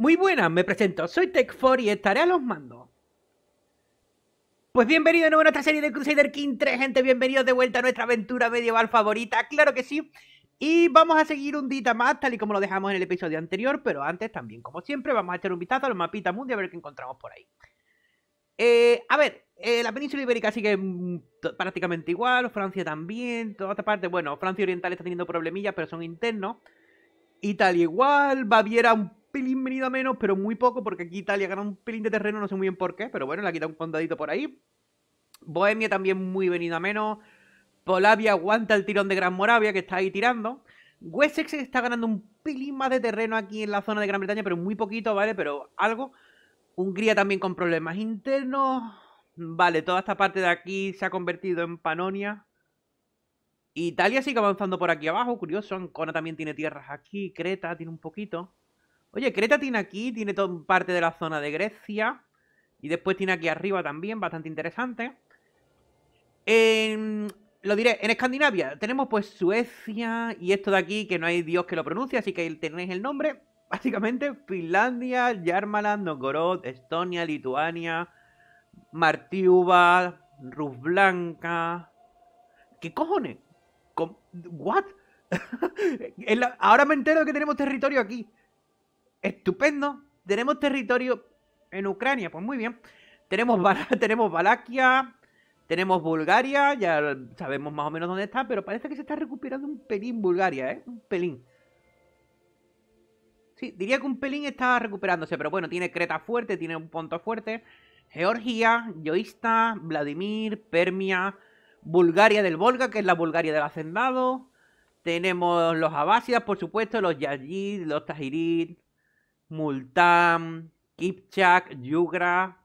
Muy buenas, me presento, soy Tech4 y estaré a los mandos. Pues bienvenido de nuevo a nuestra serie de Crusader King 3, gente, bienvenidos de vuelta a nuestra aventura medieval favorita, claro que sí. Y vamos a seguir un día más, tal y como lo dejamos en el episodio anterior, pero antes también, como siempre, vamos a echar un vistazo al mapita mundi a ver qué encontramos por ahí. Eh, a ver, eh, la península ibérica sigue mm, prácticamente igual, Francia también, toda esta parte, bueno, Francia Oriental está teniendo problemillas, pero son internos. Italia igual, Baviera un pelín venido a menos, pero muy poco, porque aquí Italia gana un pelín de terreno, no sé muy bien por qué, pero bueno, le ha quitado un condadito por ahí. Bohemia también muy venido a menos. Polavia aguanta el tirón de Gran Moravia, que está ahí tirando. Wessex está ganando un pelín más de terreno aquí en la zona de Gran Bretaña, pero muy poquito, ¿vale? Pero algo. Hungría también con problemas internos. Vale, toda esta parte de aquí se ha convertido en Panonia. Italia sigue avanzando por aquí abajo, curioso. Ancona también tiene tierras aquí. Creta tiene un poquito. Oye, Creta tiene aquí, tiene toda parte de la zona de Grecia. Y después tiene aquí arriba también, bastante interesante. En, lo diré, en Escandinavia tenemos pues Suecia y esto de aquí que no hay dios que lo pronuncie, así que tenéis el nombre. Básicamente Finlandia, Yarmaland, Novgorod, Estonia, Lituania, Martiuba, Rus Blanca. ¿Qué cojones? ¿What? Ahora me entero que tenemos territorio aquí. Estupendo. Tenemos territorio en Ucrania, pues muy bien. Tenemos, tenemos Valaquia, tenemos Bulgaria, ya sabemos más o menos dónde está, pero parece que se está recuperando un pelín Bulgaria, ¿eh? Un pelín. Sí, diría que un pelín está recuperándose, pero bueno, tiene Creta fuerte, tiene un punto fuerte. Georgia, Yoista, Vladimir, Permia, Bulgaria del Volga, que es la Bulgaria del Hacendado. Tenemos los Abásidas, por supuesto, los Yazid, los Tajirid, Multan, Kipchak, Yugra,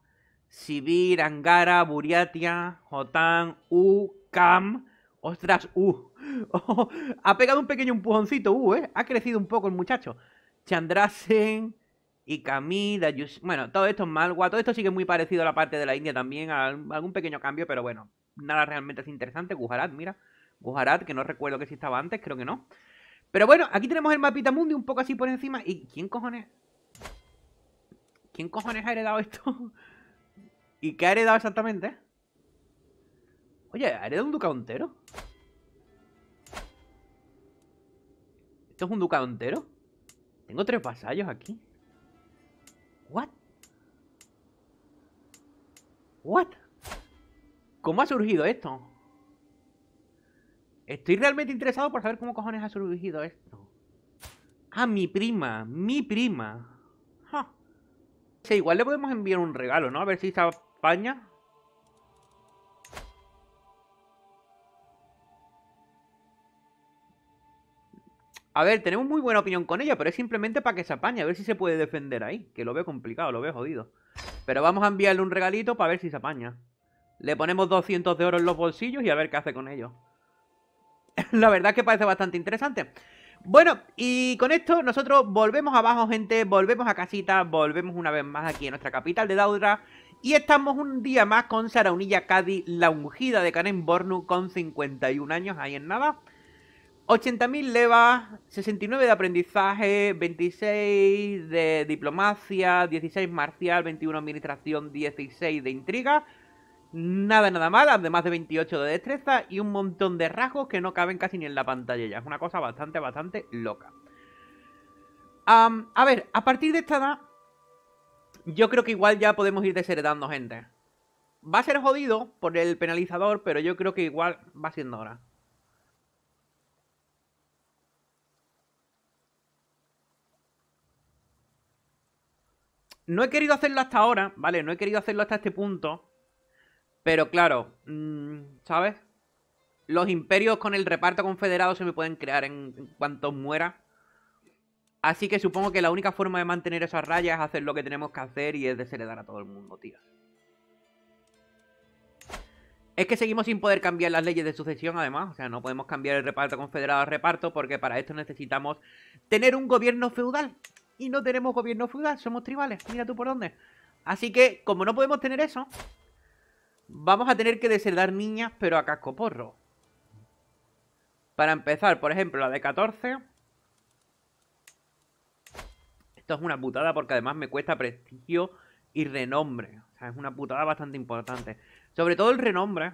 Sibir, Angara, Buriatia, Jotán, U, Kam. Ostras, U. ha pegado un pequeño empujoncito, U, ¿eh? Ha crecido un poco el muchacho. Chandrasen, y Kamida, bueno, todo esto es Malwa, todo esto sigue muy parecido a la parte de la India también, algún pequeño cambio, pero bueno, nada realmente es interesante. Gujarat, mira, Gujarat, que no recuerdo que si estaba antes, creo que no. Pero bueno, aquí tenemos el mapita mundi un poco así por encima. ¿Y quién cojones? ¿Quién cojones ha heredado esto? ¿Y qué ha heredado exactamente? Oye, ¿ha heredado un ducado entero? ¿Esto es un ducado entero? Tengo tres vasallos aquí. ¿What? ¿What? ¿Cómo ha surgido esto? Estoy realmente interesado por saber cómo cojones ha surgido esto. Ah, mi prima, mi prima. Igual le podemos enviar un regalo, ¿no? A ver si se apaña. A ver, tenemos muy buena opinión con ella, pero es simplemente para que se apañe, a ver si se puede defender ahí. Que lo veo complicado, lo veo jodido. Pero vamos a enviarle un regalito para ver si se apaña. Le ponemos 200 de oro en los bolsillos y a ver qué hace con ellos. La verdad es que parece bastante interesante. Bueno, y con esto nosotros volvemos abajo, gente. Volvemos a casita, volvemos una vez más aquí en nuestra capital de Daudra. Y estamos un día más con Saraunilla Cadi, la ungida de Karen Bornu, con 51 años, ahí en nada. 80.000 levas, 69 de aprendizaje, 26 de diplomacia, 16 marcial, 21 administración, 16 de intriga. Nada, nada mal, además de 28 de destreza y un montón de rasgos que no caben casi ni en la pantalla ya. Es una cosa bastante, bastante loca. a ver, a partir de esta edad, yo creo que igual ya podemos ir desheredando gente. Va a ser jodido por el penalizador, pero yo creo que igual va siendo hora. No he querido hacerlo hasta ahora, ¿vale? No he querido hacerlo hasta este punto. Pero claro, mm, ¿sabes? Los imperios con el reparto confederado se me pueden crear en, cuanto muera. Así que supongo que la única forma de mantener esas rayas es hacer lo que tenemos que hacer y es desheredar a todo el mundo, tío. Es que seguimos sin poder cambiar las leyes de sucesión, además. O sea, no podemos cambiar el reparto confederado a reparto porque para esto necesitamos tener un gobierno feudal y no tenemos gobierno feudal, somos tribales, mira tú por dónde. Así que, como no podemos tener eso, vamos a tener que desheredar niñas, pero a casco porro. Para empezar, por ejemplo, la de 14. Esto es una putada porque además me cuesta prestigio y renombre. O sea, es una putada bastante importante. Sobre todo el renombre.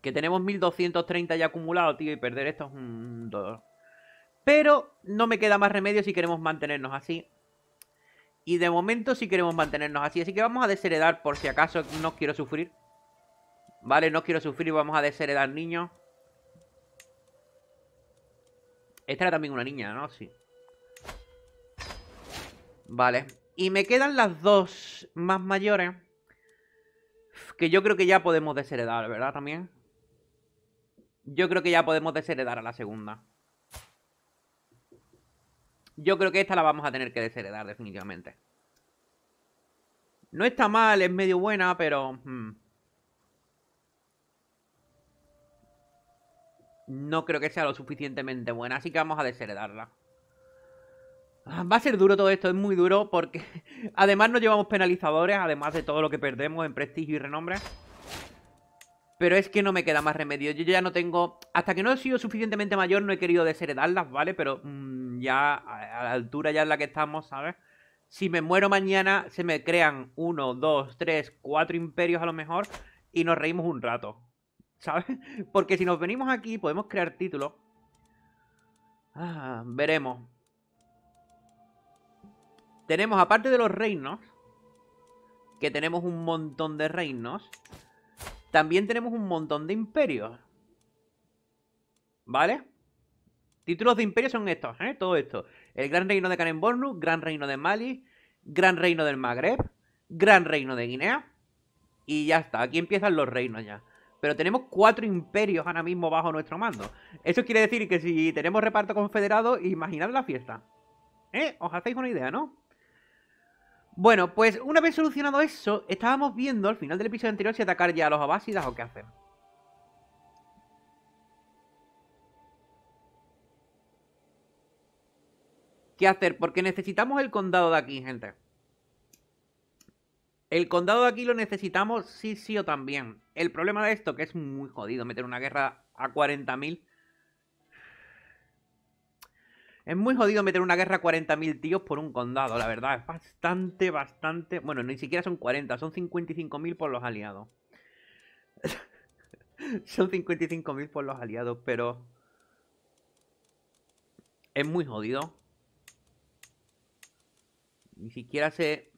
Que tenemos 1230 ya acumulado, tío, y perder esto es un dolor. Pero no me queda más remedio si queremos mantenernos así. Y de momento sí queremos mantenernos así. Así que vamos a desheredar por si acaso no quiero sufrir. Vale, no quiero sufrir vamos a desheredar niños. Esta era también una niña, ¿no? Sí. Vale. Y me quedan las dos más mayores. Que yo creo que ya podemos desheredar, ¿verdad? También. Yo creo que ya podemos desheredar a la segunda. Yo creo que esta la vamos a tener que desheredar, definitivamente. No está mal, es medio buena, pero... Hmm. No creo que sea lo suficientemente buena, así que vamos a desheredarla. Ah, va a ser duro todo esto, es muy duro porque además nos llevamos penalizadores, además de todo lo que perdemos en prestigio y renombre. Pero es que no me queda más remedio. Yo ya no tengo... Hasta que no he sido suficientemente mayor no he querido desheredarlas, ¿vale? Pero mm, ya a la altura ya en la que estamos, ¿sabes? Si me muero mañana se me crean uno, dos, tres, cuatro imperios a lo mejor y nos reímos un rato. ¿Sabes? Porque si nos venimos aquí podemos crear títulos. Ah, veremos. Tenemos, aparte de los reinos, que tenemos un montón de reinos, también tenemos un montón de imperios. ¿Vale? Títulos de imperio son estos, ¿eh? Todo esto. El Gran Reino de Kanembornu, Gran Reino de Mali, Gran Reino del Magreb, Gran Reino de Guinea. Y ya está, aquí empiezan los reinos ya. Pero tenemos cuatro imperios ahora mismo bajo nuestro mando. Eso quiere decir que si tenemos reparto confederado, imaginad la fiesta. ¿Eh? Os hacéis una idea, ¿no? Bueno, pues una vez solucionado eso, estábamos viendo al final del episodio anterior si atacar ya a los abásidas o qué hacer. ¿Qué hacer? Porque necesitamos el condado de aquí, gente. El condado de aquí lo necesitamos sí, sí o también. El problema de esto, que es muy jodido meter una guerra a 40.000 es muy jodido meter una guerra a 40.000 tíos por un condado, la verdad. Es bastante, bastante... Bueno, ni siquiera son 40, son 55.000 por los aliados. son 55.000 por los aliados, pero... Es muy jodido. Ni siquiera se...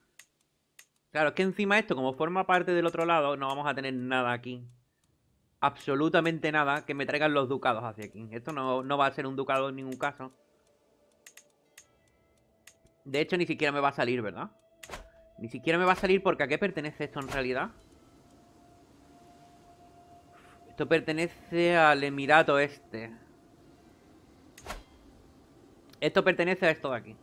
Claro, es que encima esto, como forma parte del otro lado, no vamos a tener nada aquí. Absolutamente nada que me traigan los ducados hacia aquí. Esto no, no va a ser un ducado en ningún caso. De hecho, ni siquiera me va a salir, ¿verdad? Ni siquiera me va a salir porque ¿a qué pertenece esto en realidad? Esto pertenece al Emirato este. Esto pertenece a esto de aquí.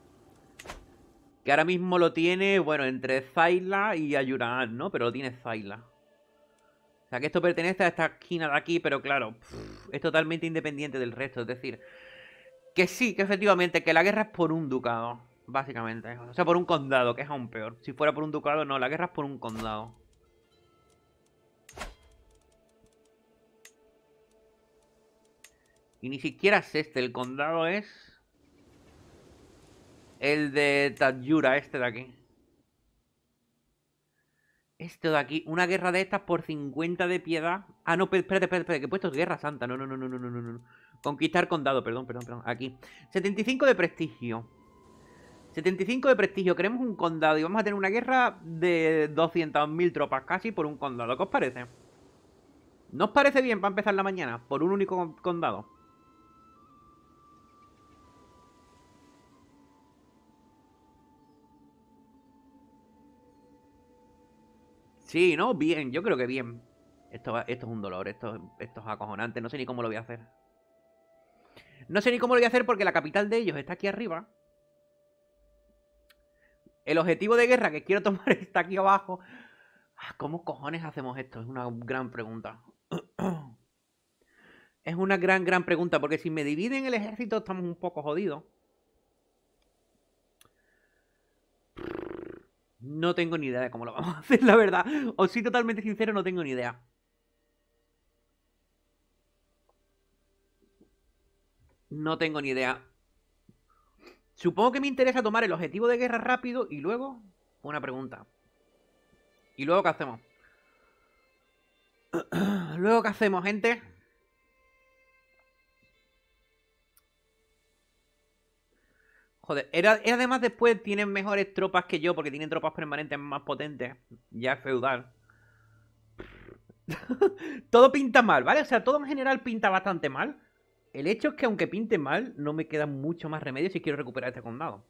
Que ahora mismo lo tiene, bueno, entre Zaila y Ayuraan, ¿no? Pero lo tiene Zaila. O sea, que esto pertenece a esta esquina de aquí, pero claro, es totalmente independiente del resto. Es decir, que sí, que efectivamente, que la guerra es por un ducado. Básicamente. O sea, por un condado, que es aún peor. Si fuera por un ducado, no. La guerra es por un condado. Y ni siquiera es este. El condado es... El de Tadjura, este de aquí. Este de aquí. Una guerra de estas por 50 de piedad. Ah, no, espérate, espérate, espérate. Que he puesto Guerra Santa. No, no, no, no, no, no, no. Conquistar condado, perdón, perdón, perdón. Aquí. 75 de prestigio. 75 de prestigio, queremos un condado y vamos a tener una guerra de 200.000 tropas casi por un condado. ¿Qué os parece? ¿No os parece bien para empezar la mañana? Por un único condado. Sí, ¿no? Bien, yo creo que bien. Esto, esto es un dolor, esto, esto es acojonante. No sé ni cómo lo voy a hacer. No sé ni cómo lo voy a hacer porque la capital de ellos está aquí arriba. El objetivo de guerra que quiero tomar está aquí abajo. Ah, ¿Cómo cojones hacemos esto? Es una gran pregunta. Es una gran, gran pregunta, porque si me dividen el ejército estamos un poco jodidos. No tengo ni idea de cómo lo vamos a hacer, la verdad. Os soy totalmente sincero, no tengo ni idea. No tengo ni idea. Supongo que me interesa tomar el objetivo de guerra rápido y luego una pregunta. ¿Y luego qué hacemos? luego qué hacemos, gente? Joder, era, además después tienen mejores tropas que yo porque tienen tropas permanentes más potentes. Ya es feudal. todo pinta mal, ¿vale? O sea, todo en general pinta bastante mal. El hecho es que aunque pinte mal, no me queda mucho más remedio si quiero recuperar este condado.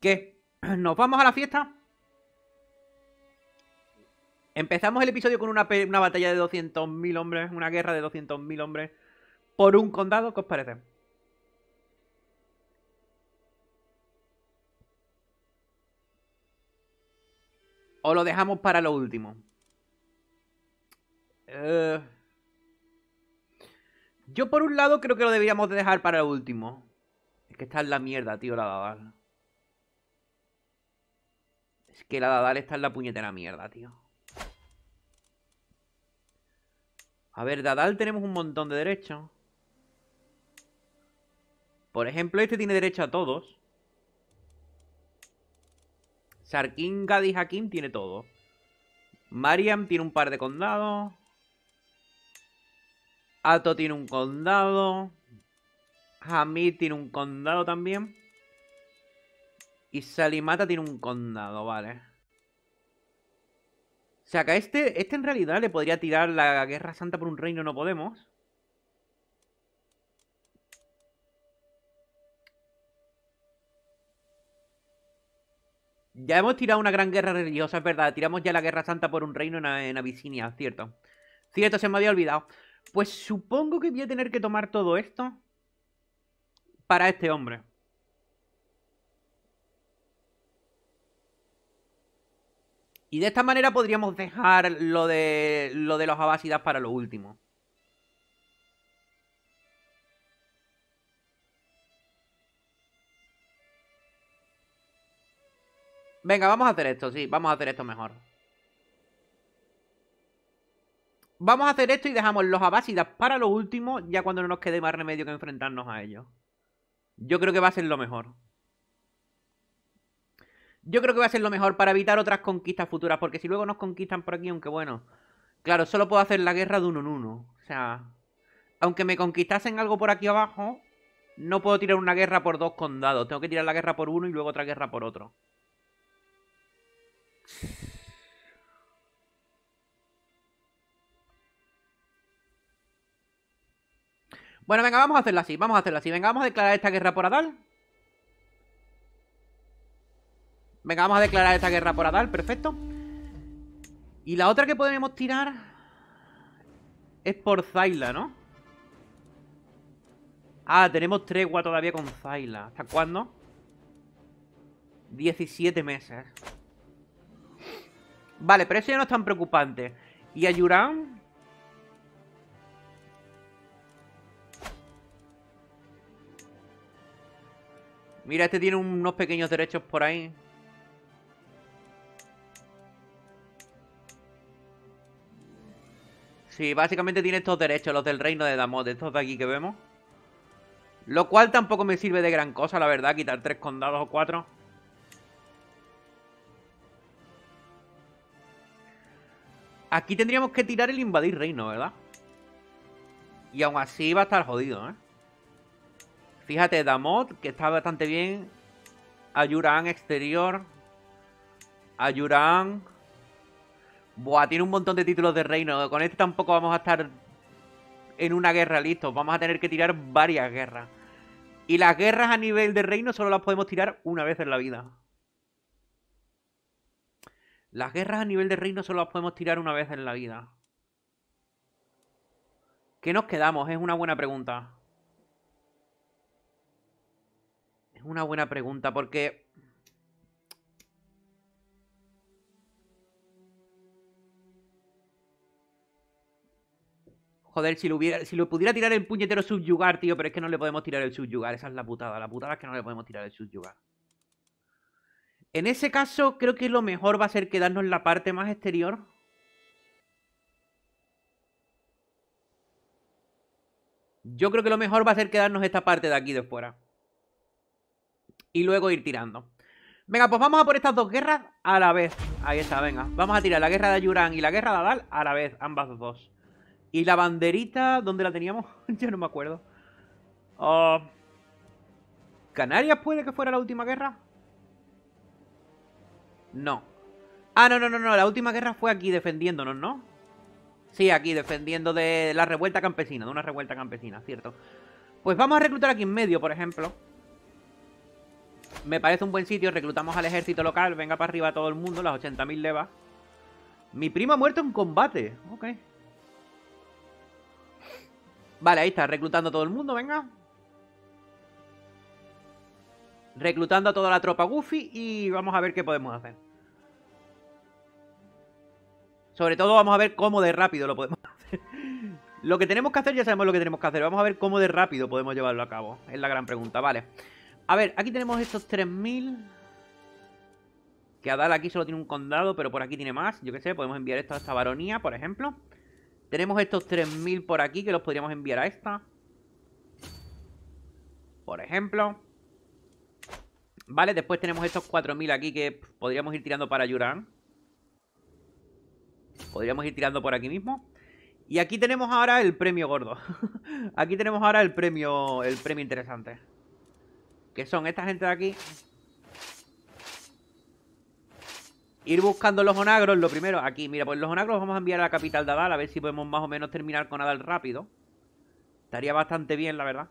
¿Qué? ¿Nos vamos a la fiesta? Empezamos el episodio con una, batalla de 200.000 hombres, una guerra de 200.000 hombres por un condado, ¿qué os parece? ¿O lo dejamos para lo último? Eh, yo por un lado creo que lo deberíamos de dejar para lo último. Es que está en la mierda, tío, la Dadal. Es que la Dadal está en la puñetera mierda, tío. A ver, Dadal tenemos un montón de derechos. Por ejemplo, este tiene derecho a todos. Sarkin, Gadi, Hakim tiene todo. Mariam tiene un par de condados. Ato tiene un condado. Hamid tiene un condado también. Y Salimata tiene un condado, vale. O sea que a este, este en realidad le podría tirar la Guerra Santa por un reino, no podemos. Ya hemos tirado una gran guerra religiosa, es verdad. Tiramos ya la Guerra Santa por un reino en, Abisinia, cierto. Cierto, se me había olvidado. Pues supongo que voy a tener que tomar todo esto para este hombre. Y de esta manera podríamos dejar lo de, lo de los abásidas para lo último. Venga, vamos a hacer esto, sí, vamos a hacer esto mejor. Vamos a hacer esto y dejamos los abásidas para lo último, ya cuando no nos quede más remedio que enfrentarnos a ellos. Yo creo que va a ser lo mejor. Yo creo que va a ser lo mejor para evitar otras conquistas futuras, porque si luego nos conquistan por aquí, aunque bueno... Claro, solo puedo hacer la guerra de uno en uno. O sea, aunque me conquistasen algo por aquí abajo, no puedo tirar una guerra por dos condados. Tengo que tirar la guerra por uno y luego otra guerra por otro. Bueno, venga, vamos a hacerlo así, vamos a hacerlo así. Venga, vamos a declarar esta guerra por Adal. Venga, vamos a declarar esta guerra por Adal, perfecto. Y la otra que podemos tirar es por Zaila, ¿no? Ah, tenemos tregua todavía con Zaila. ¿Hasta cuándo? 17 meses. Vale, pero eso ya no es tan preocupante. ¿Y a Yuran? Mira, este tiene unos pequeños derechos por ahí. Sí, básicamente tiene estos derechos, los del reino de Damot, estos de aquí que vemos. Lo cual tampoco me sirve de gran cosa, la verdad, quitar tres condados o cuatro. Aquí tendríamos que tirar el invadir reino, ¿verdad? Y aún así va a estar jodido, ¿eh? Fíjate, Damot, que está bastante bien. Ayuran exterior. Ayuran. Buah, tiene un montón de títulos de reino. Con este tampoco vamos a estar en una guerra listo. Vamos a tener que tirar varias guerras. Y las guerras a nivel de reino solo las podemos tirar una vez en la vida. Las guerras a nivel de reino solo las podemos tirar una vez en la vida. ¿Qué nos quedamos? Es una buena pregunta. Es una buena pregunta porque... Joder, si lo, pudiera tirar el puñetero subyugar, tío, pero es que no le podemos tirar el subyugar. Esa es la putada. La putada es que no le podemos tirar el subyugar. En ese caso, creo que lo mejor va a ser quedarnos en la parte más exterior. Yo creo que lo mejor va a ser quedarnos esta parte de aquí de fuera. Y luego ir tirando. Venga, pues vamos a por estas dos guerras a la vez. Ahí está, venga. Vamos a tirar la guerra de Ayurán y la guerra de Adal a la vez, ambas dos. ¿Y la banderita dónde la teníamos? Yo no me acuerdo. Ah, ¿Canarias puede que fuera la última guerra? No. Ah, no, no, no, no. La última guerra fue aquí defendiéndonos, ¿no? Sí, aquí, defendiendo de la revuelta campesina, de una revuelta campesina, cierto. Pues vamos a reclutar aquí en medio, por ejemplo. Me parece un buen sitio, reclutamos al ejército local, venga para arriba todo el mundo, las 80.000 levas. Mi primo ha muerto en combate, ok. Vale, ahí está, reclutando a todo el mundo, venga. Reclutando a toda la tropa Goofy y vamos a ver qué podemos hacer. Sobre todo vamos a ver cómo de rápido lo podemos hacer. Lo que tenemos que hacer, ya sabemos lo que tenemos que hacer. Vamos a ver cómo de rápido podemos llevarlo a cabo. Es la gran pregunta, vale. A ver, aquí tenemos estos 3000. Que Adal aquí solo tiene un condado, pero por aquí tiene más. Yo qué sé, podemos enviar esto a esta baronía, por ejemplo. Tenemos estos 3000 por aquí que los podríamos enviar a esta. Por ejemplo. Vale, después tenemos estos 4000 aquí que podríamos ir tirando para Yuran. Podríamos ir tirando por aquí mismo. Y aquí tenemos ahora el premio gordo. aquí tenemos ahora el premio, el premio interesante. Que son esta gente de aquí. Ir buscando los onagros, lo primero, aquí, mira, pues los onagros vamos a enviar a la capital de Adal, a ver si podemos más o menos terminar con Adal rápido. Estaría bastante bien, la verdad.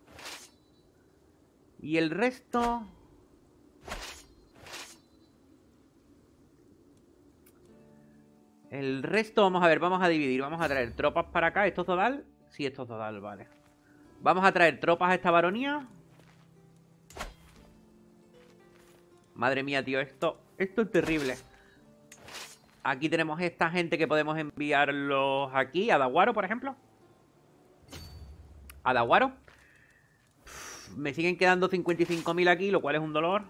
Y el resto... El resto, vamos a ver, vamos a dividir. Vamos a traer tropas para acá. ¿Esto es Dodal? Sí, esto es Dodal, vale. Vamos a traer tropas a esta baronía. Madre mía, tío, esto, esto es terrible. Aquí tenemos esta gente que podemos enviarlos aquí. A Daguaro, por ejemplo. A Daguaro. Me siguen quedando 55.000 aquí, lo cual es un dolor.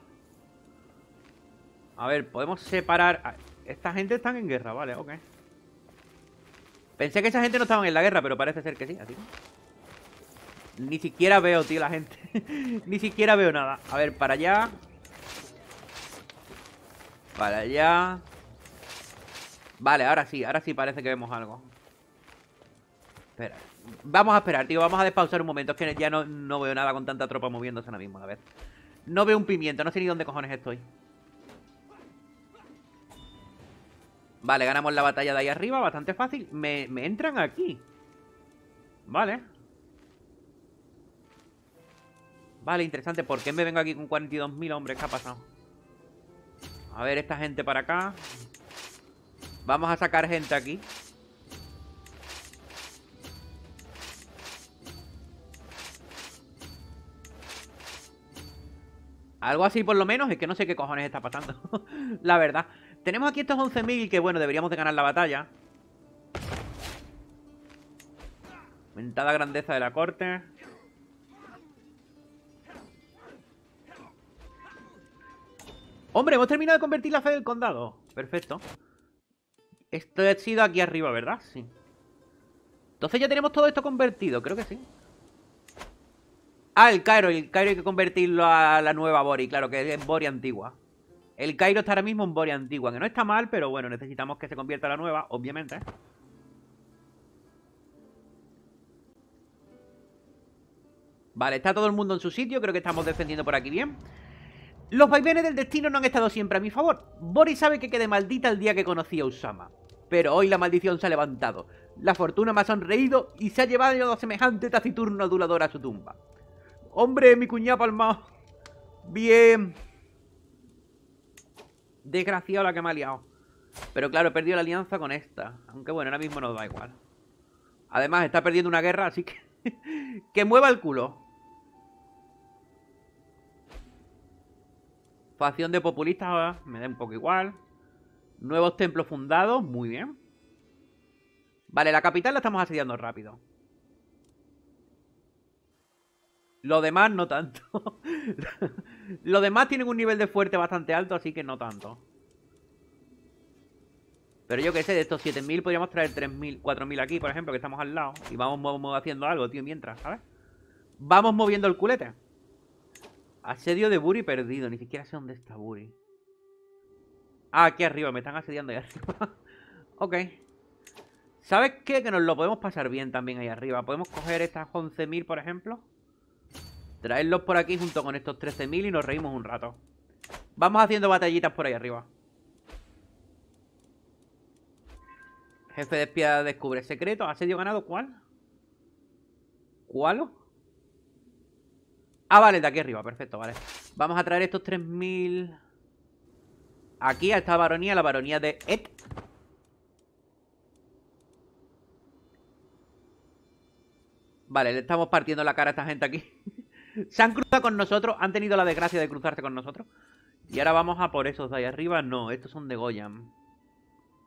A ver, podemos separar... Esta gente están en guerra, vale, ok. Pensé que esa gente no estaban en la guerra, pero parece ser que sí, Ni siquiera veo, tío, la gente. Ni siquiera veo nada. A ver, para allá. Para allá. Vale, ahora sí, ahora sí parece que vemos algo. Espera. Vamos a esperar, tío, vamos a despausar un momento. Es que ya no, no veo nada con tanta tropa moviéndose ahora mismo, a ver. No veo un pimiento, no sé ni dónde cojones estoy. Vale, ganamos la batalla de ahí arriba, bastante fácil. Me, entran aquí. Vale. Vale, interesante. ¿Por qué me vengo aquí con 42.000 hombres? ¿Qué ha pasado? A ver, esta gente para acá. Vamos a sacar gente aquí. Algo así por lo menos, es que no sé qué cojones está pasando. la verdad. Tenemos aquí estos 11.000 que, bueno, deberíamos de ganar la batalla. Aumentada grandeza de la corte. ¡Hombre! Hemos terminado de convertir la fe del condado. Perfecto. Esto ha sido aquí arriba, ¿verdad? Sí. Entonces ya tenemos todo esto convertido. Creo que sí. Ah, el Cairo. El Cairo hay que convertirlo a la nueva Bori. Claro, que es Bori antigua. El Cairo está ahora mismo en Boria antigua, que no está mal, pero bueno, necesitamos que se convierta la nueva, obviamente. Vale, está todo el mundo en su sitio, creo que estamos defendiendo por aquí bien. Los vaivenes del destino no han estado siempre a mi favor. Boris sabe que quedé maldita el día que conocí a Usama. Pero hoy la maldición se ha levantado. La fortuna me ha sonreído y se ha llevado a semejante taciturno adulador a su tumba. Hombre, mi cuñado palmado. Bien. Desgraciado la que me ha liado. Pero claro, he perdido la alianza con esta. Aunque bueno, ahora mismo nos da igual. Además, está perdiendo una guerra, así que... ¡Que mueva el culo! Facción de populistas, me da un poco igual. Nuevos templos fundados, muy bien. Vale, la capital la estamos asediando rápido. Lo demás no tanto. Lo demás tienen un nivel de fuerte bastante alto, así que no tanto. Pero yo que sé, de estos 7000 podríamos traer 3000, 4000 aquí, por ejemplo, que estamos al lado. Y vamos, haciendo algo, tío, mientras, ¿sabes? Vamos moviendo el culete. Asedio de Buri perdido. Ni siquiera sé dónde está Buri. Ah, aquí arriba. Me están asediando ahí arriba. ok. ¿Sabes qué? Que nos lo podemos pasar bien también ahí arriba. Podemos coger estas 11.000, por ejemplo. Traerlos por aquí junto con estos 13.000 y nos reímos un rato. Vamos haciendo batallitas por ahí arriba. Jefe de espía descubre secreto. ¿Asedio ganado cuál? ¿Cuál? Ah, vale, de aquí arriba, perfecto, vale. Vamos a traer estos 3000 aquí a esta baronía, la baronía de Et. Vale, le estamos partiendo la cara a esta gente aquí. Se han cruzado con nosotros, han tenido la desgracia de cruzarse con nosotros. Y ahora vamos a por esos de ahí arriba. No, estos son de Goyam.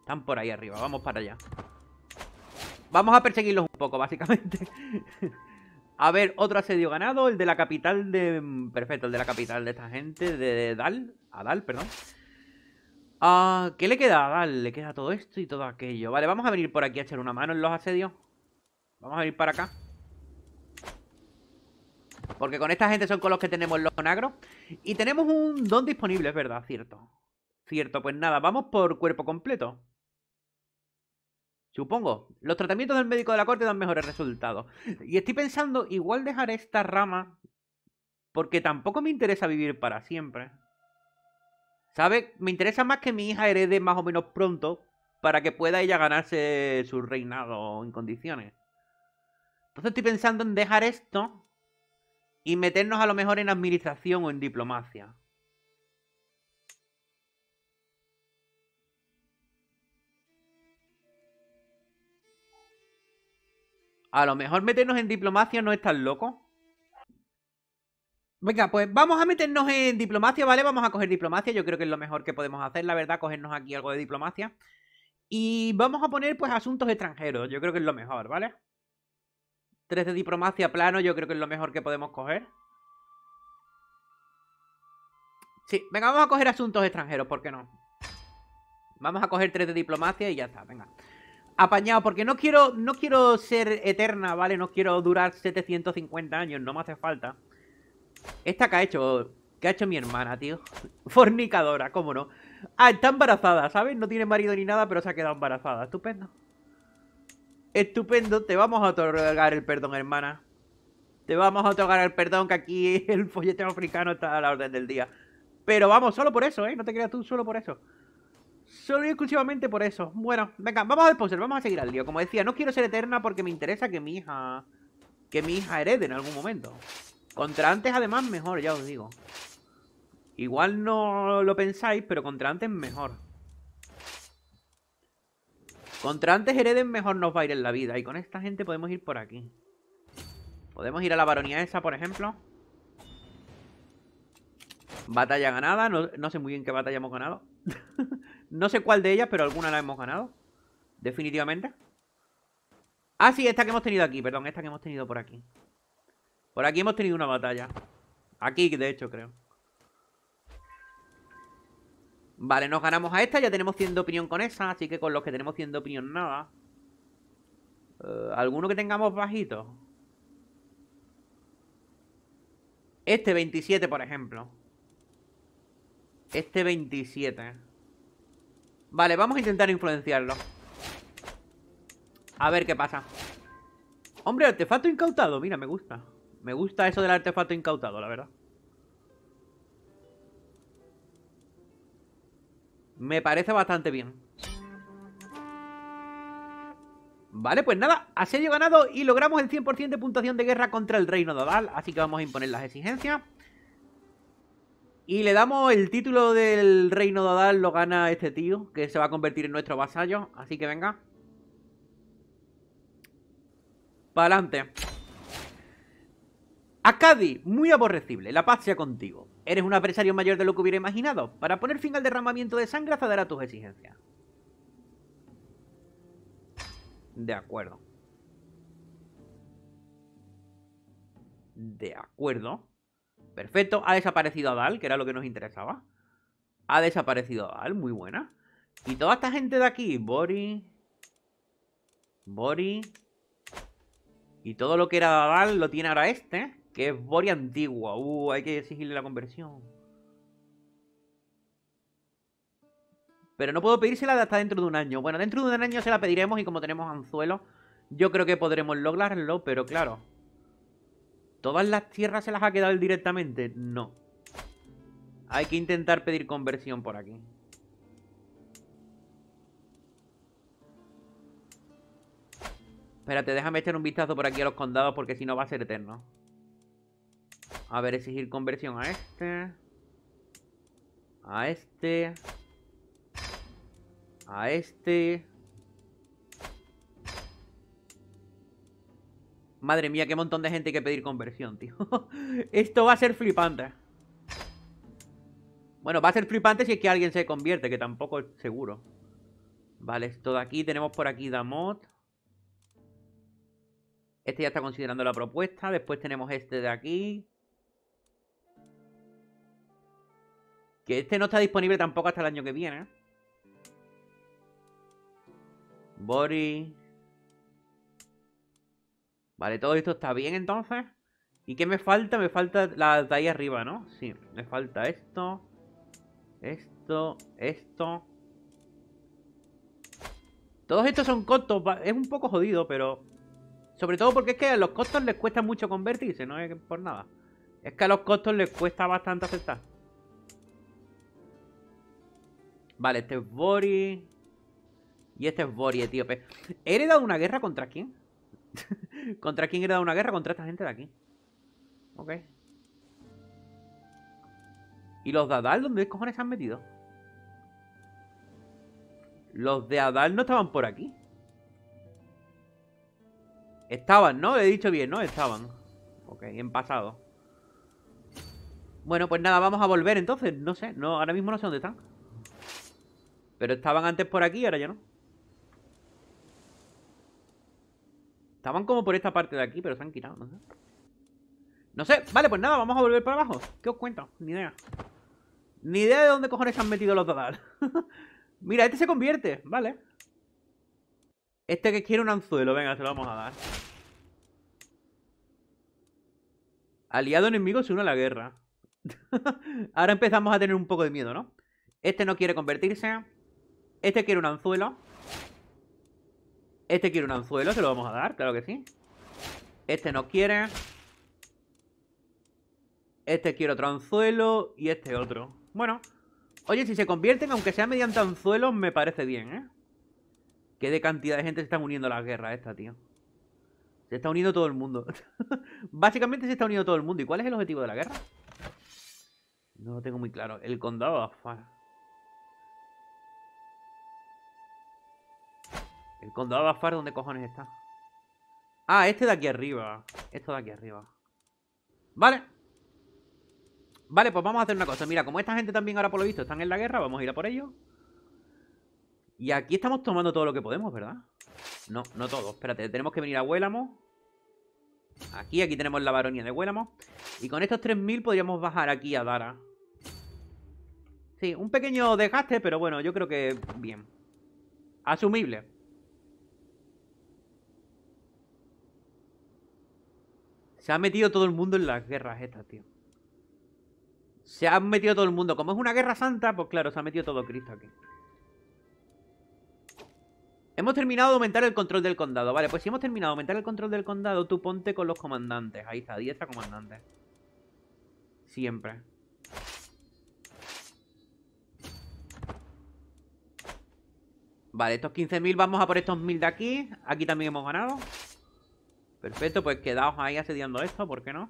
Están por ahí arriba, vamos para allá. Vamos a perseguirlos un poco, básicamente. a ver, otro asedio ganado, el de la capital de... Perfecto, el de la capital de esta gente, de Dal. A Dal, perdón. Ah, ¿Qué le queda a Dal? Le queda todo esto y todo aquello. Vale, vamos a venir por aquí a echar una mano en los asedios. Vamos a venir para acá. Porque con esta gente son con los que tenemos los negros. Y tenemos un don disponible, es verdad, cierto. Cierto, pues nada, vamos por cuerpo completo. Supongo. Los tratamientos del médico de la corte dan mejores resultados. Y estoy pensando, igual dejar esta rama. Porque tampoco me interesa vivir para siempre. ¿Sabes? Me interesa más que mi hija herede más o menos pronto. Para que pueda ella ganarse su reinado en condiciones. Entonces estoy pensando en dejar esto y meternos a lo mejor en administración o en diplomacia. A lo mejor meternos en diplomacia no es tan loco. Venga, pues vamos a meternos en diplomacia, ¿vale? Vamos a coger diplomacia, yo creo que es lo mejor que podemos hacer, la verdad, cogernos aquí algo de diplomacia. Y vamos a poner, pues, asuntos extranjeros, yo creo que es lo mejor, ¿vale? 3 de diplomacia plano, yo creo que es lo mejor que podemos coger. Sí, venga, vamos a coger asuntos extranjeros, ¿por qué no? Vamos a coger 3 de diplomacia y ya está, venga. Apañado, porque no quiero, no quiero ser eterna, ¿vale? No quiero durar 750 años, no me hace falta. Esta que ha hecho, que ha hecho mi hermana, tío. Fornicadora, cómo no. Ah, está embarazada, ¿sabes? No tiene marido ni nada, pero se ha quedado embarazada. Estupendo. Estupendo, te vamos a otorgar el perdón, hermana. Te vamos a otorgar el perdón, que aquí el follete africano está a la orden del día. Pero vamos, solo por eso, ¿eh? No te creas tú, solo por eso. Solo y exclusivamente por eso. Bueno, venga, vamos a desposer, vamos a seguir al lío. Como decía, no quiero ser eterna porque me interesa que mi hija... Que mi hija herede en algún momento. Contra antes, además, mejor, ya os digo. Igual no lo pensáis, pero contra antes mejor. Contra antes hereden mejor nos va a ir en la vida. Y con esta gente podemos ir por aquí. Podemos ir a la baronía esa, por ejemplo. Batalla ganada. No, sé muy bien qué batalla hemos ganado. no sé cuál de ellas, pero alguna la hemos ganado. Definitivamente. Ah, sí, esta que hemos tenido aquí. Perdón, esta que hemos tenido por aquí. Por aquí hemos tenido una batalla. Aquí, de hecho, creo. Vale, nos ganamos a esta, ya tenemos 100 de opinión con esa, así que con los que tenemos 100 de opinión nada. Eh, ¿Alguno que tengamos bajito? Este 27, por ejemplo. Este 27. Vale, vamos a intentar influenciarlo. A ver qué pasa. Hombre, artefacto incautado. Mira, me gusta. Me gusta eso del artefacto incautado, la verdad. Me parece bastante bien. Vale, pues nada, asedio ganado y logramos el 100% de puntuación de guerra contra el reino de Adal, así que vamos a imponer las exigencias. Y le damos el título del reino de Adal, lo gana este tío, que se va a convertir en nuestro vasallo, así que venga. Para adelante. Akadi, muy aborrecible, la paz sea contigo. Eres un adversario mayor de lo que hubiera imaginado. Para poner fin al derramamiento de sangre, acceder a tus exigencias. De acuerdo. De acuerdo. Perfecto. Ha desaparecido Adal, que era lo que nos interesaba. Ha desaparecido Adal, muy buena. Y toda esta gente de aquí, Bori... Bori... Y todo lo que era Adal lo tiene ahora este. Que es Bori antigua. Uh, hay que exigirle la conversión. Pero no puedo pedírsela hasta dentro de un año. Bueno, dentro de un año se la pediremos y como tenemos anzuelo, yo creo que podremos lograrlo, pero claro. ¿Todas las tierras se las ha quedado él directamente? No. Hay que intentar pedir conversión por aquí. Espérate, déjame echar un vistazo por aquí a los condados porque si no va a ser eterno. A ver, exigir conversión a este. A este. A este. Madre mía, qué montón de gente hay que pedir conversión, tío. Esto va a ser flipante. Bueno, va a ser flipante si es que alguien se convierte, que tampoco es seguro. Vale, esto de aquí. Tenemos por aquí Damot. Este ya está considerando la propuesta. Después tenemos este de aquí. Que este no está disponible tampoco hasta el año que viene. Body. Vale, todo esto está bien entonces. ¿Y qué me falta? Me falta la de ahí arriba, ¿no? Sí, me falta esto. Esto, esto. Todos estos son costos. Es un poco jodido, pero... Sobre todo porque es que a los costos les cuesta mucho convertirse, no es por nada. Es que a los costos les cuesta bastante aceptar. Vale, este es Bori. Y este es Bori, etíope. ¿He heredado una guerra contra quién? ¿Contra quién he heredado una guerra? Contra esta gente de aquí. Ok. ¿Y los de Adal? ¿Dónde cojones se han metido? Los de Adal no estaban por aquí. Estaban, ¿no? He dicho bien, ¿no? Estaban. Ok, en pasado. Bueno, pues nada, vamos a volver entonces. No sé, no, ahora mismo no sé dónde están. Pero estaban antes por aquí ahora ya no. Estaban como por esta parte de aquí, pero se han quitado, no sé. No sé, vale, pues nada, vamos a volver para abajo. ¿Qué os cuento? Ni idea. Ni idea de dónde cojones se han metido los Dadal. Mira, este se convierte, vale. Este que quiere un anzuelo, venga, se lo vamos a dar. Aliado enemigo se une a la guerra. Ahora empezamos a tener un poco de miedo, ¿no? Este no quiere convertirse. Este quiere un anzuelo. Este quiere un anzuelo, se lo vamos a dar, claro que sí. Este no quiere. Este quiere otro anzuelo y este otro. Bueno, oye, si se convierten, aunque sea mediante anzuelos, me parece bien, ¿eh? ¿Qué de cantidad de gente se está uniendo a la guerra esta, tío? Se está uniendo todo el mundo. Básicamente se está uniendo todo el mundo. ¿Y cuál es el objetivo de la guerra? No lo tengo muy claro. El condado de Afar. El condado de Afar, ¿dónde cojones está? Ah, este de aquí arriba. Esto de aquí arriba. Vale. Vale, pues vamos a hacer una cosa. Mira, como esta gente también ahora por lo visto están en la guerra, vamos a ir a por ellos. Y aquí estamos tomando todo lo que podemos, ¿verdad? No, no todo. Espérate, tenemos que venir a Huélamo. Aquí, aquí tenemos la baronía de Huélamo. Y con estos 3.000 podríamos bajar aquí a Dara. Sí, un pequeño desgaste, pero bueno, yo creo que bien. Asumible. Se ha metido todo el mundo en las guerras estas, tío. Se ha metido todo el mundo. Como es una guerra santa, pues claro, se ha metido todo Cristo aquí. Hemos terminado de aumentar el control del condado. Vale, pues si hemos terminado de aumentar el control del condado, tú ponte con los comandantes. Ahí está, 10 comandantes. Siempre. Vale, estos 15.000 vamos a por estos 1.000 de aquí. Aquí también hemos ganado. Perfecto, pues quedaos ahí asediando esto, ¿por qué no?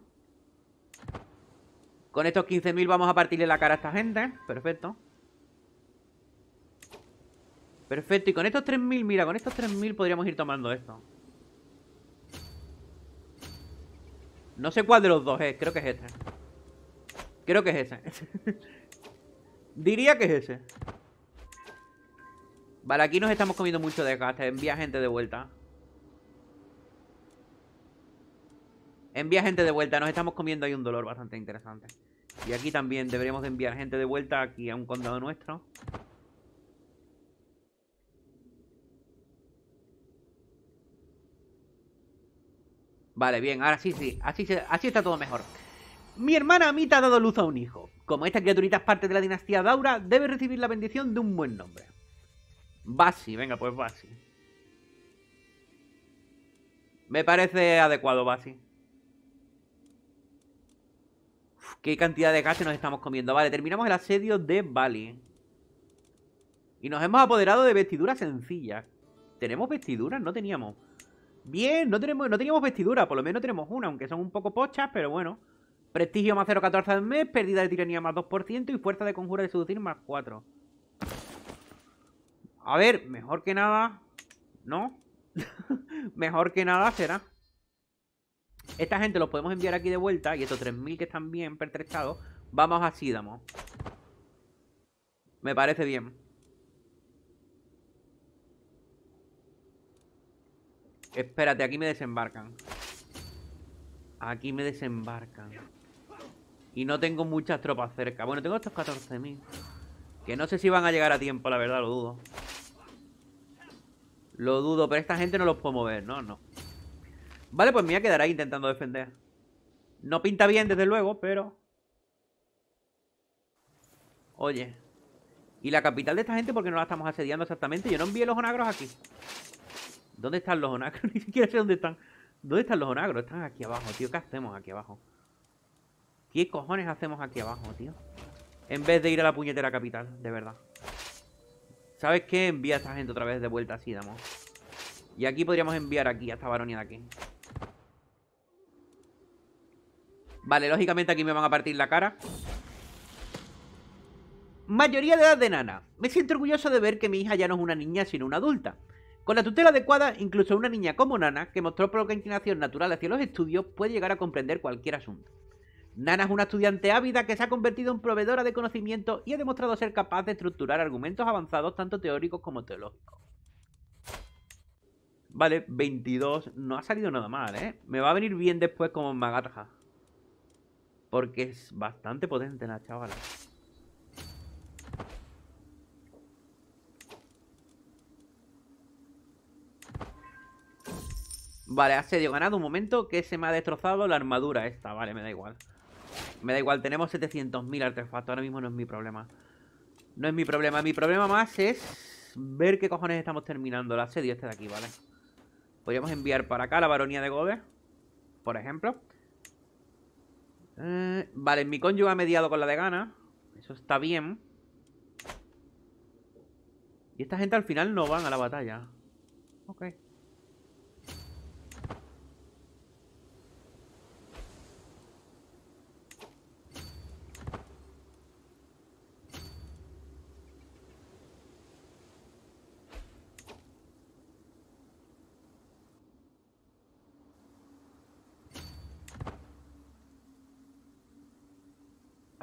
Con estos 15.000 vamos a partirle la cara a esta gente. Perfecto. Perfecto, y con estos 3.000, mira, con estos 3.000 podríamos ir tomando esto. No sé cuál de los dos es, creo que es este. Creo que es ese. Diría que es ese. Vale, aquí nos estamos comiendo mucho desgaste. Envía gente de vuelta. Envía gente de vuelta. Nos estamos comiendo ahí un dolor bastante interesante. Y aquí también deberíamos de enviar gente de vuelta aquí a un condado nuestro. Vale, bien, ahora sí, sí. Así, así está todo mejor. Mi hermana Amita ha dado luz a un hijo. Como esta criaturita es parte de la dinastía Daura, debe recibir la bendición de un buen nombre. Basi, venga, pues Basi. Me parece adecuado, Basi. Qué cantidad de gases nos estamos comiendo. Vale, terminamos el asedio de Bali. Y nos hemos apoderado de vestiduras sencillas. ¿Tenemos vestiduras? No teníamos. Bien, no, tenemos, no teníamos vestidura. Por lo menos tenemos una, aunque son un poco pochas, pero bueno. Prestigio más 0,14 al mes, pérdida de tiranía más 2% y fuerza de conjura de seducir más 4. A ver, mejor que nada... ¿No? mejor que nada será. Esta gente los podemos enviar aquí de vuelta y estos 3.000 que están bien pertrechados, vamos a Sídamo. Me parece bien. Espérate, aquí me desembarcan. Aquí me desembarcan. Y no tengo muchas tropas cerca. Bueno, tengo estos 14.000. Que no sé si van a llegar a tiempo, la verdad, lo dudo. Lo dudo, pero esta gente no los puedo mover, no, no. Vale, pues me voy a quedar ahí intentando defender. No pinta bien, desde luego, pero... Oye. ¿Y la capital de esta gente por qué no la estamos asediando exactamente? Yo no envié los onagros aquí. ¿Dónde están los onagros? Ni siquiera sé dónde están. ¿Dónde están los onagros? Están aquí abajo, tío. ¿Qué hacemos aquí abajo? ¿Qué cojones hacemos aquí abajo, tío? En vez de ir a la puñetera capital, de verdad. ¿Sabes qué? Envía a esta gente otra vez de vuelta así, damos. Y aquí podríamos enviar aquí a esta baronía de aquí. Vale, lógicamente aquí me van a partir la cara. Mayoría de edad de nana. Me siento orgulloso de ver que mi hija ya no es una niña, sino una adulta. Con la tutela adecuada, incluso una niña como Nana, que mostró poca inclinación natural hacia los estudios, puede llegar a comprender cualquier asunto. Nana es una estudiante ávida que se ha convertido en proveedora de conocimiento y ha demostrado ser capaz de estructurar argumentos avanzados tanto teóricos como teológicos. Vale, 22. No ha salido nada mal, ¿eh? Me va a venir bien después como Magatha. Porque es bastante potente la chavala. Vale, asedio ganado un momento que se me ha destrozado la armadura esta. Vale, me da igual. Me da igual, tenemos 700.000 artefactos. Ahora mismo no es mi problema. No es mi problema. Mi problema más es ver qué cojones estamos terminando. El asedio este de aquí, ¿vale? Podríamos enviar para acá la baronía de Gode. Por ejemplo. Eh, vale, mi cónyuge ha mediado con la de gana. Eso está bien. Y esta gente al final no van a la batalla. Ok.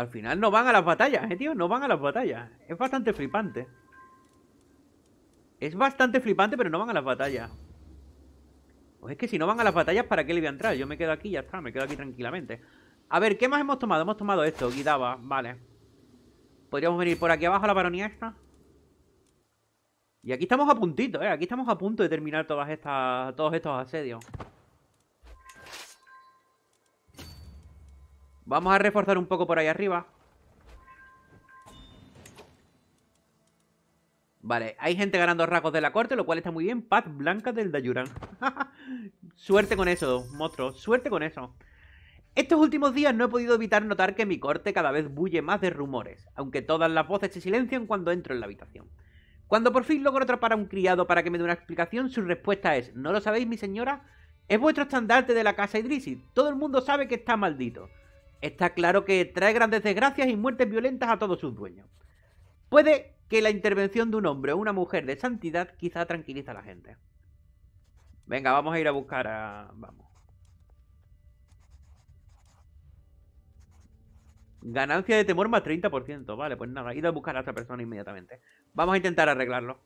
Al final no van a las batallas, eh, tío. No van a las batallas. Es bastante flipante. Es bastante flipante, pero no van a las batallas. Pues es que si no van a las batallas, ¿para qué le voy a entrar? Yo me quedo aquí ya está. Me quedo aquí tranquilamente. A ver, ¿qué más hemos tomado? Hemos tomado esto, Guidaba. Vale. Podríamos venir por aquí abajo a la baronía esta. Y aquí estamos a puntito, ¿eh? Aquí estamos a punto de terminar todas estas, todos estos asedios. Vamos a reforzar un poco por ahí arriba. Vale, hay gente ganando rasgos de la corte, lo cual está muy bien. Paz blanca del Dayuran. Suerte con eso, monstruo. Suerte con eso. Estos últimos días no he podido evitar notar que mi corte cada vez bulle más de rumores, aunque todas las voces se silencian cuando entro en la habitación. Cuando por fin logro atrapar a un criado para que me dé una explicación, su respuesta es, ¿no lo sabéis, mi señora? Es vuestro estandarte de la casa Idrisi. Todo el mundo sabe que está maldito. Está claro que trae grandes desgracias y muertes violentas a todos sus dueños. Puede que la intervención de un hombre o una mujer de santidad quizá tranquilice a la gente. Venga, vamos a ir a buscar a... Vamos. Ganancia de temor más 30%. Vale, pues nada, ir a buscar a esa persona inmediatamente. Vamos a intentar arreglarlo.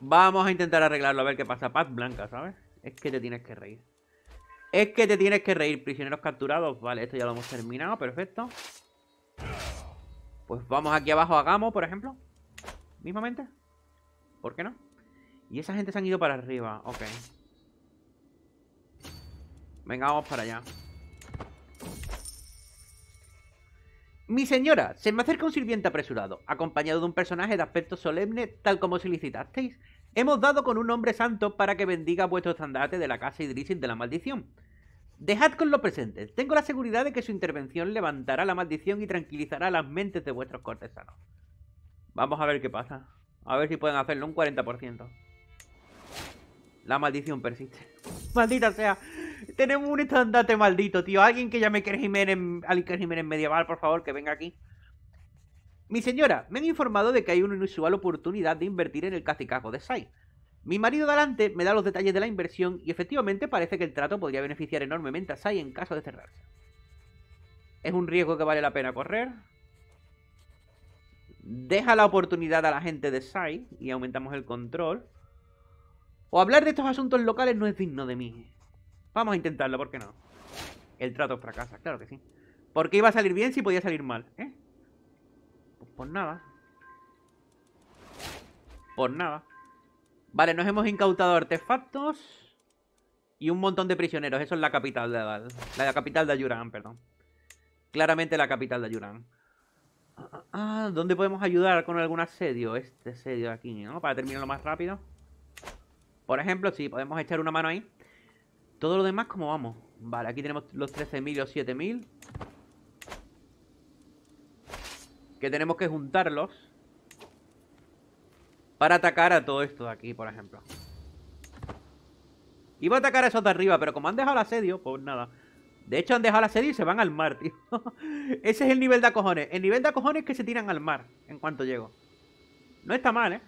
Vamos a intentar arreglarlo, a ver qué pasa. Paz blanca, ¿sabes? Es que te tienes que reír. Es que te tienes que reír. Prisioneros capturados. Vale, esto ya lo hemos terminado. Perfecto. Pues vamos aquí abajo a Gamo, por ejemplo. Mismamente. ¿Por qué no? Y esa gente se han ido para arriba. Ok. Venga, vamos para allá. Mi señora, se me acerca un sirviente apresurado, acompañado de un personaje de aspecto solemne, tal como solicitasteis. Hemos dado con un hombre santo para que bendiga vuestro estandarte de la casa Idrisil de la maldición. Dejad con lo presente. Tengo la seguridad de que su intervención levantará la maldición y tranquilizará las mentes de vuestros cortesanos. Vamos a ver qué pasa. A ver si pueden hacerlo un 40%. La maldición persiste. Maldita sea. Tenemos un estandarte maldito, tío. Alguien que llame Iker Jiménez, al medieval, por favor, que venga aquí. Mi señora, me han informado de que hay una inusual oportunidad de invertir en el cacicajo de Sai. Mi marido delante me da los detalles de la inversión y efectivamente parece que el trato podría beneficiar enormemente a Sai en caso de cerrarse. Es un riesgo que vale la pena correr. Deja la oportunidad a la gente de Sai y aumentamos el control. O hablar de estos asuntos locales no es digno de mí. Vamos a intentarlo, ¿por qué no? El trato fracasa, claro que sí. ¿Por qué iba a salir bien si podía salir mal? ¿Eh? Por nada. Por nada. Vale, nos hemos incautado artefactos. Y un montón de prisioneros. Eso es la capital de La capital de Ayuran, perdón. Claramente la capital de Ayuran. Ah, ¿dónde podemos ayudar con algún asedio? Este asedio aquí, ¿no? Para terminarlo más rápido. Por ejemplo, sí, podemos echar una mano ahí. Todo lo demás, ¿cómo vamos? Vale, aquí tenemos los 13.000 y los 7.000. Que tenemos que juntarlos. Para atacar a todo esto de aquí, por ejemplo. Iba a atacar a esos de arriba, pero como han dejado el asedio, pues nada. De hecho, han dejado el asedio y se van al mar, tío. Ese es el nivel de acojones. El nivel de acojones es que se tiran al mar en cuanto llego. No está mal, ¿eh?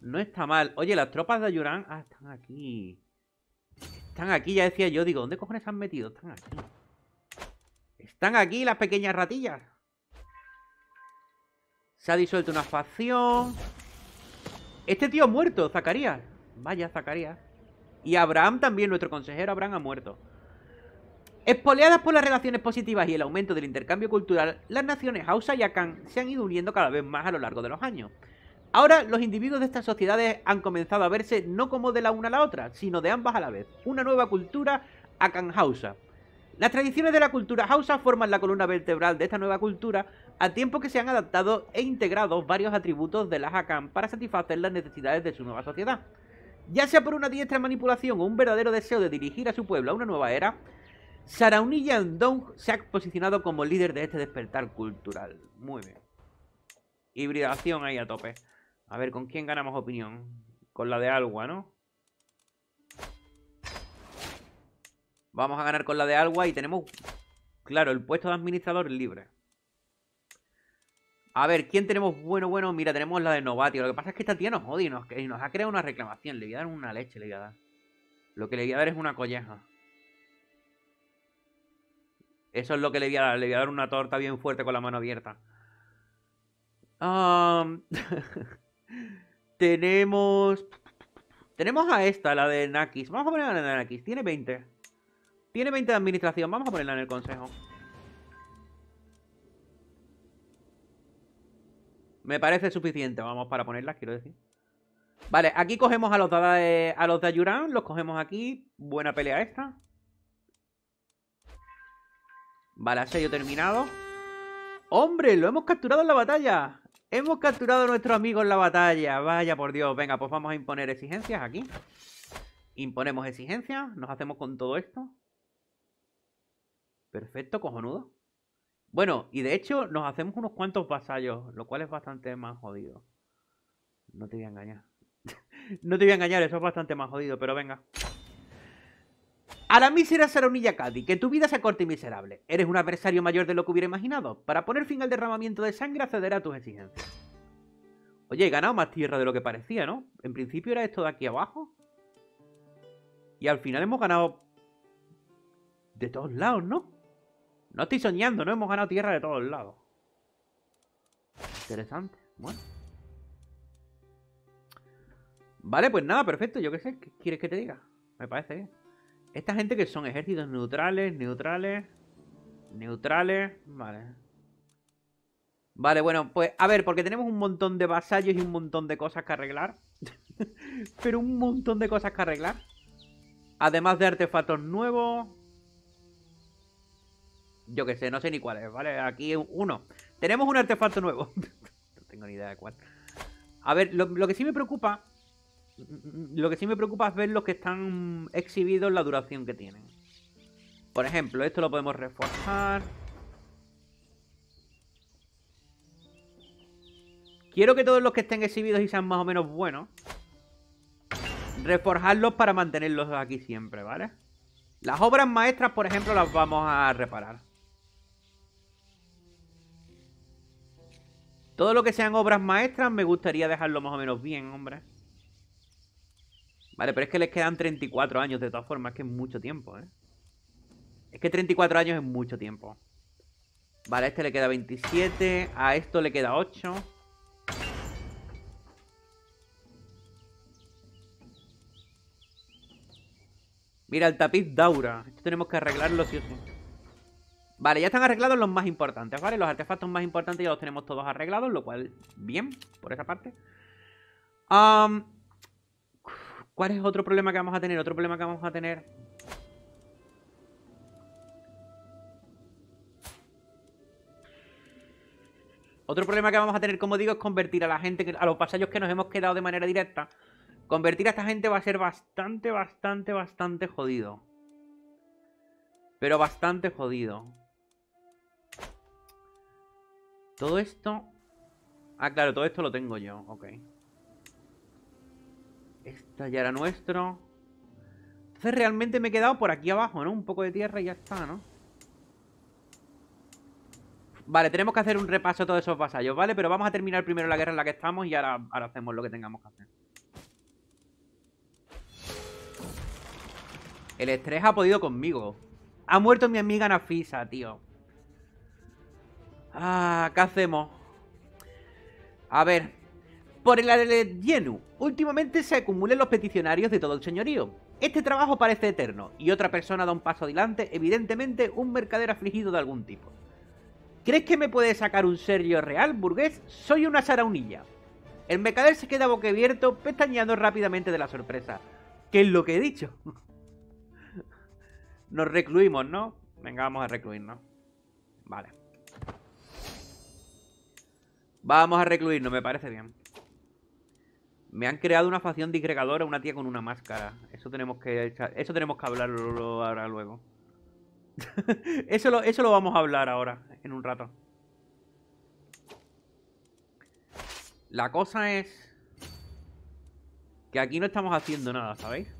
No está mal. Oye, las tropas de Ayurán... Ah, están aquí. Están aquí, ya decía yo. Digo, ¿dónde cojones se han metido? Están aquí. Están aquí las pequeñas ratillas. Se ha disuelto una facción. Este tío ha muerto, Zacarías. Vaya, Zacarías. Y Abraham también, nuestro consejero Abraham ha muerto. Espoleadas por las relaciones positivas y el aumento del intercambio cultural, las naciones Hausa y Akan se han ido uniendo cada vez más a lo largo de los años. Ahora los individuos de estas sociedades han comenzado a verse no como de la una a la otra, sino de ambas a la vez. Una nueva cultura Akan Hausa. Las tradiciones de la cultura Hausa forman la columna vertebral de esta nueva cultura, a tiempo que se han adaptado e integrado varios atributos de las Akan para satisfacer las necesidades de su nueva sociedad. Ya sea por una diestra manipulación o un verdadero deseo de dirigir a su pueblo a una nueva era, Sarauni Yandong se ha posicionado como líder de este despertar cultural. Muy bien. Hibridación ahí a tope. A ver, ¿con quién ganamos opinión? Con la de Algua, ¿no? Vamos a ganar con la de Algua y tenemos, claro, el puesto de administrador libre. A ver, ¿quién tenemos bueno, bueno? Mira, tenemos la de Novatio. Lo que pasa es que esta tía nos odia y nos, nos ha creado una reclamación. Le voy a dar una leche, le voy a dar. Lo que le voy a dar es una colleja. Eso es lo que le voy a dar. Le voy a dar una torta bien fuerte con la mano abierta. Um... Tenemos... Tenemos a esta, la de Nakis. Vamos a ponerla en Nakis. Tiene 20. Tiene 20 de administración. Vamos a ponerla en el consejo. Me parece suficiente, vamos, para ponerla, quiero decir. Vale, aquí cogemos a los de, a los de Ayuran. Los cogemos aquí. Buena pelea esta. Vale, asedio terminado. ¡Hombre! ¡Lo hemos capturado en la batalla! Hemos capturado a nuestro amigo en la batalla. Vaya por Dios. Venga, pues vamos a imponer exigencias aquí. Imponemos exigencias. Nos hacemos con todo esto. Perfecto, cojonudo. Bueno, y de hecho nos hacemos unos cuantos vasallos, lo cual es bastante más jodido. No te voy a engañar. no te voy a engañar, eso es bastante más jodido, pero venga. A la mísera Saronilla Cadi, que tu vida sea corta y miserable. Eres un adversario mayor de lo que hubiera imaginado. Para poner fin al derramamiento de sangre, accederá a tus exigencias. Oye, he ganado más tierra de lo que parecía, ¿no? En principio era esto de aquí abajo. Y al final hemos ganado... De todos lados, ¿no? No estoy soñando, ¿no? Hemos ganado tierra de todos lados. Interesante. Bueno. Vale, pues nada, perfecto. Yo qué sé. ¿Qué quieres que te diga? Me parece bien. Esta gente que son ejércitos neutrales, neutrales. Neutrales, vale. Vale, bueno, pues a ver, porque tenemos un montón de vasallos y un montón de cosas que arreglar. Pero un montón de cosas que arreglar. Además de artefactos nuevos. Yo que sé, no sé ni cuál es, ¿vale? Aquí uno. Tenemos un artefacto nuevo. no tengo ni idea de cuál. A ver, lo, que sí me preocupa... Lo que sí me preocupa es ver los que están exhibidos la duración que tienen. Por ejemplo, esto lo podemos reforzar. Quiero que todos los que estén exhibidos y sean más o menos buenos, reforjarlos para mantenerlos aquí siempre, ¿vale? Las obras maestras, por ejemplo, las vamos a reparar. Todo lo que sean obras maestras me gustaría dejarlo más o menos bien, hombre. Vale, pero es que les quedan 34 años de todas formas, que es mucho tiempo, ¿eh? Es que 34 años es mucho tiempo. Vale, a este le queda 27, a esto le queda 8. Mira, el tapiz Daura. Esto tenemos que arreglarlo sí o sí. Vale, ya están arreglados los más importantes, ¿vale? Los artefactos más importantes ya los tenemos todos arreglados, lo cual, bien, por esa parte. ¿Cuál es otro problema que vamos a tener? Otro problema que vamos a tener... Otro problema que vamos a tener, como digo, es convertir a la gente, a los pasallos que nos hemos quedado de manera directa. Convertir a esta gente va a ser bastante, bastante, bastante jodido. Pero bastante jodido. Todo esto... Ah, claro, todo esto lo tengo yo. Ok. Esta ya era nuestro. Entonces realmente me he quedado por aquí abajo, ¿no? Un poco de tierra y ya está, ¿no? Vale, tenemos que hacer un repaso de todos esos vasallos, ¿vale? Pero vamos a terminar primero la guerra en la que estamos y ahora, ahora hacemos lo que tengamos que hacer. El estrés ha podido conmigo. Ha muerto mi amiga Nafisa, tío. Ah, ¿qué hacemos? A ver. Por el Yenu, últimamente se acumulan los peticionarios de todo el señorío. Este trabajo parece eterno, y otra persona da un paso adelante, evidentemente un mercader afligido de algún tipo. ¿Crees que me puede sacar un Sergio real, burgués? Soy una saraunilla. El mercader se queda boquiabierto, pestañeando rápidamente de la sorpresa. ¿Qué es lo que he dicho? Nos recluimos, ¿no? Venga, vamos a recluirnos. Vale. Vamos a recluirnos, me parece bien. Me han creado una facción disgregadora, una tía con una máscara. Eso tenemos que eso tenemos que hablarlo ahora luego. eso, lo, eso lo vamos a hablar ahora, en un rato. La cosa es que aquí no estamos haciendo nada, ¿sabéis?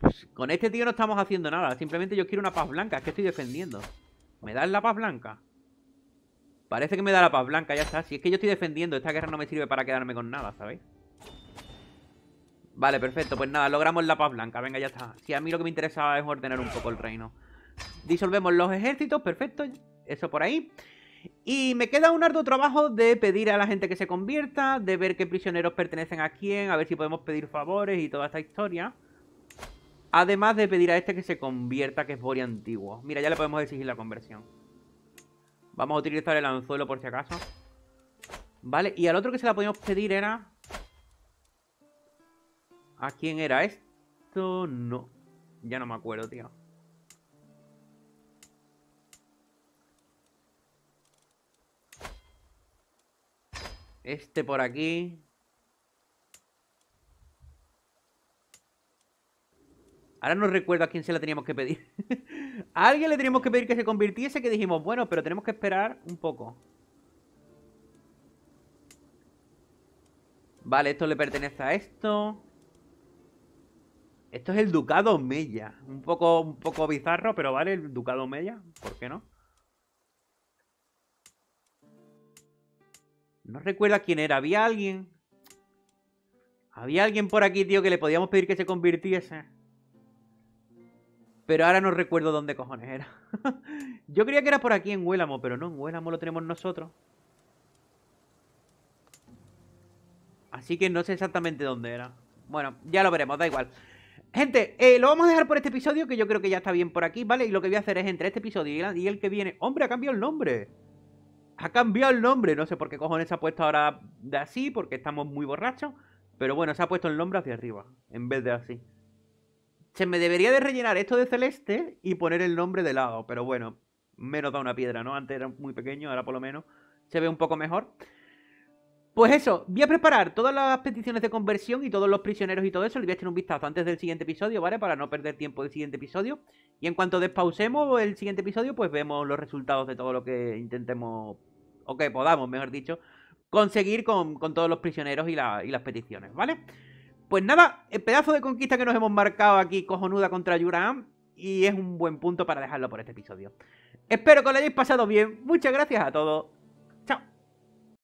Pues con este tío no estamos haciendo nada. Simplemente yo quiero una paz blanca. Es que estoy defendiendo. ¿Me das la paz blanca? Parece que me da la paz blanca, ya está. Si es que yo estoy defendiendo, esta guerra no me sirve para quedarme con nada, ¿sabéis? Vale, perfecto. Pues nada, logramos la paz blanca. Venga, ya está. Si a mí lo que me interesa es ordenar un poco el reino. Disolvemos los ejércitos, perfecto. Eso por ahí. Y me queda un arduo trabajo de pedir a la gente que se convierta, de ver qué prisioneros pertenecen a quién, a ver si podemos pedir favores y toda esta historia. Además de pedir a este que se convierta, que es Bori antiguo. Mira, ya le podemos exigir la conversión. Vamos a utilizar el anzuelo por si acaso. Vale, y al otro que se la podíamos pedir era... ¿A quién era esto? No. Ya no me acuerdo, tío. Este por aquí. Ahora no recuerdo a quién se la teníamos que pedir. a alguien le teníamos que pedir que se convirtiese que dijimos, bueno, pero tenemos que esperar un poco. Vale, esto le pertenece a esto. Esto es el Ducado Mella. Un poco, un poco bizarro, pero vale, el Ducado Mella. ¿Por qué no? No recuerdo quién era. ¿Había alguien? Había alguien por aquí, tío, que le podíamos pedir que se convirtiese. Pero ahora no recuerdo dónde cojones era. Yo creía que era por aquí en Huélamo, pero no, en Huélamo lo tenemos nosotros. Así que no sé exactamente dónde era. Bueno, ya lo veremos, da igual. Gente, eh, lo vamos a dejar por este episodio, que yo creo que ya está bien por aquí, ¿vale? Y lo que voy a hacer es entre este episodio y el que viene... ¡Hombre, ha cambiado el nombre! Ha cambiado el nombre, no sé por qué cojones se ha puesto ahora de así, porque estamos muy borrachos. Pero bueno, se ha puesto el nombre hacia arriba, en vez de así. Se me debería de rellenar esto de celeste y poner el nombre de lado, pero bueno, menos da una piedra, ¿no? Antes era muy pequeño, ahora por lo menos se ve un poco mejor. Pues eso, voy a preparar todas las peticiones de conversión y todos los prisioneros y todo eso. Le voy a echar un vistazo antes del siguiente episodio, ¿vale? Para no perder tiempo del siguiente episodio. Y en cuanto despausemos el siguiente episodio, pues vemos los resultados de todo lo que intentemos, o que podamos, mejor dicho, conseguir con, todos los prisioneros y, y las peticiones, ¿vale? Pues nada, el pedazo de conquista que nos hemos marcado aquí, cojonuda contra Yuram, y es un buen punto para dejarlo por este episodio. Espero que lo hayáis pasado bien. Muchas gracias a todos